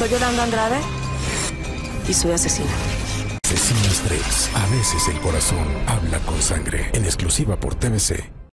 Soy Yolanda Andrade y soy asesina. Asesinas 3. A veces el corazón habla con sangre. En exclusiva por TVC.